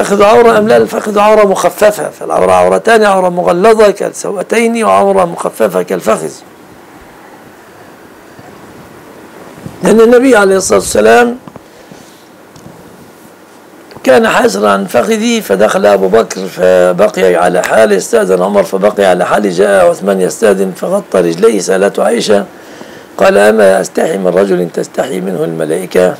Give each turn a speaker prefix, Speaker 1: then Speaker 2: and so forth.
Speaker 1: فخذ عورة أم لا؟ الفخذ عورة مخففة فالعورة عورتان عورة مغلظة كالسوأتين وعورة مخففة كالفخذ. لأن النبي عليه الصلاة والسلام كان حاسرا عن فخذه فدخل أبو بكر فبقي على حاله استأذن عمر فبقي على حاله جاء عثمان يستأذن فغطى رجليه سألته عائشة قال أما أستحي من رجل تستحي منه الملائكة؟